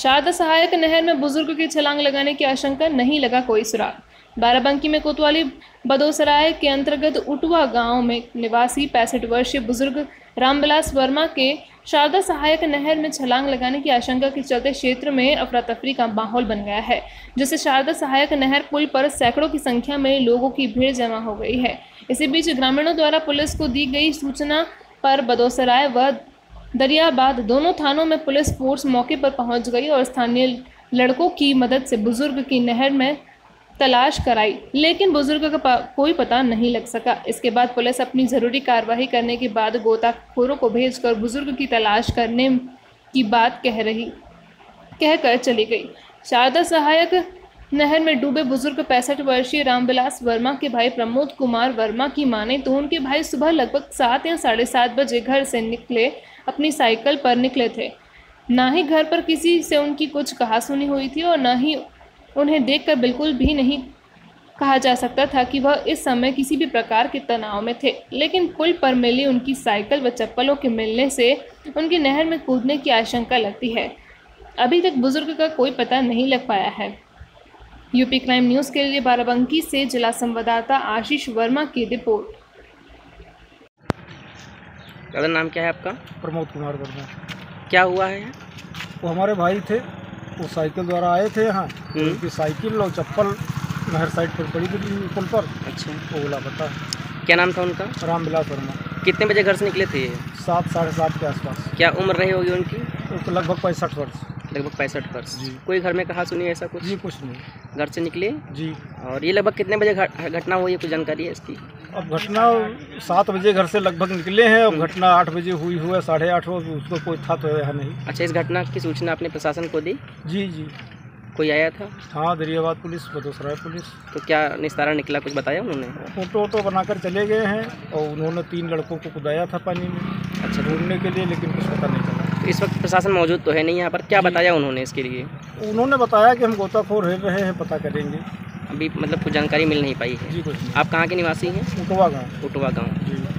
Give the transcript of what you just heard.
शारदा सहायक नहर में बुज़ुर्ग की छलांग लगाने की आशंका नहीं लगा कोई सुराग। बाराबंकी में कोतवाली बदोसराय के अंतर्गत उटवा गाँव में निवासी पैंसठ वर्षीय बुज़ुर्ग रामविलास वर्मा के शारदा सहायक नहर में छलांग लगाने की आशंका के चलते क्षेत्र में अफरा तफरी का माहौल बन गया है, जिससे शारदा सहायक नहर पुल पर सैकड़ों की संख्या में लोगों की भीड़ जमा हो गई है। इसी बीच ग्रामीणों द्वारा पुलिस को दी गई सूचना पर बदोसराय व दरियाबाद दोनों थानों में पुलिस फोर्स मौके पर पहुँच गई और स्थानीय लड़कों की मदद से बुज़ुर्ग की नहर में तलाश कराई, लेकिन बुज़ुर्ग का कोई पता नहीं लग सका। इसके बाद पुलिस अपनी ज़रूरी कार्रवाई करने के बाद गोताखोरों को भेजकर बुज़ुर्ग की तलाश करने की बात कह रही, कहकर चली गई। शारदा सहायक नहर में डूबे बुज़ुर्ग पैंसठ वर्षीय रामविलास वर्मा के भाई प्रमोद कुमार वर्मा की माने तो उनके भाई सुबह लगभग सात या साढ़े सात बजे घर से निकले, अपनी साइकिल पर निकले थे। ना ही घर पर किसी से उनकी कुछ कहा सुनी हुई थी और ना ही उन्हें देखकर बिल्कुल भी नहीं कहा जा सकता था कि वह इस समय किसी भी प्रकार के तनाव में थे। लेकिन पुल पर मिली उनकी साइकिल व चप्पलों के मिलने से उनकी नहर में कूदने की आशंका लगती है। अभी तक बुज़ुर्ग का कोई पता नहीं लग पाया है। यूपी क्राइम न्यूज़ के लिए बाराबंकी से जिला संवाददाता आशीष वर्मा की रिपोर्ट। दादा नाम क्या है आपका? प्रमोद कुमार वर्मा। क्या हुआ है? वो हमारे भाई थे। वो साइकिल द्वारा आए थे यहाँ। हम्म। उनकी साइकिल और चप्पल नहर साइड पर पड़ी थी पुल पर। अच्छा। वो बोला पता क्या नाम था उनका? राम विलास वर्मा। कितने बजे घर से निकले थे सात साढ़े सात के आसपास। क्या उम्र रही होगी उनकी? तो लगभग पैंसठ वर्ष। लगभग पैंसठ वर्ष कोई घर में कहा सुनी ऐसा कुछ? जी कुछ नहीं। घर से निकले। जी। और ये लगभग कितने बजे घटना हुई है? कुछ जानकारी है इसकी? अब घटना सात बजे घर से लगभग निकले हैं। अब घटना आठ बजे हुई हुआ साढ़े आठ हो उसको कोई था तो यहाँ नहीं। अच्छा इस घटना की सूचना आपने प्रशासन को दी? जी जी। कोई आया था? हाँ दरियाबाद पुलिस बदोसराय पुलिस। तो क्या निस्तारा निकला कुछ बताया उन्होंने? फ़ोटो वोटो बनाकर चले गए हैं और उन्होंने तीन लड़कों को कुदाया था पानी में। अच्छा। ढूँढने के लिए लेकिन कुछ पता नहीं चला। तो इस वक्त प्रशासन मौजूद तो है नहीं यहाँ पर क्या बताया उन्होंने इसके लिए? उन्होंने बताया कि हम गोताखोर रह रहे हैं पता करेंगे। अभी मतलब कुछ जानकारी मिल नहीं पाई है। जी कुछ आप कहाँ के निवासी हैं? उटवा गाँव। उटवा गाँव। जी।